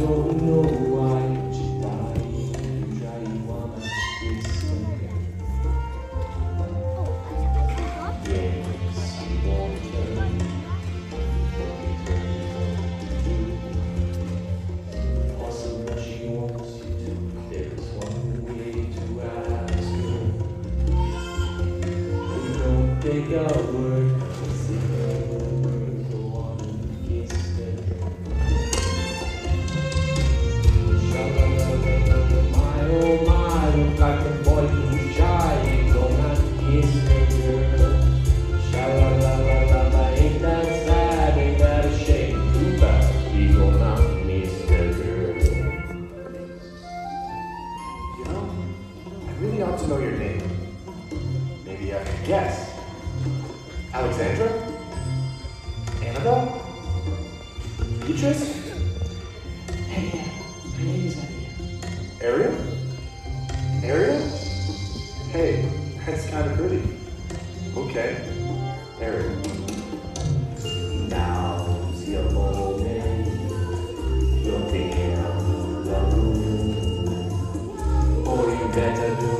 don't know why you die. You try, you wanna get stinking. Yes, you you to. There's one way to ask don't take. Say word. I really ought to know your name. Maybe I can guess. Alexandra? Annabelle? Beatrice? Hey, yeah, my name is Eddie. Ariel? Ariel? Hey, that's kind of pretty. Okay. Ariel. Now's your moment. You're thinking of the balloon. All oh, you better do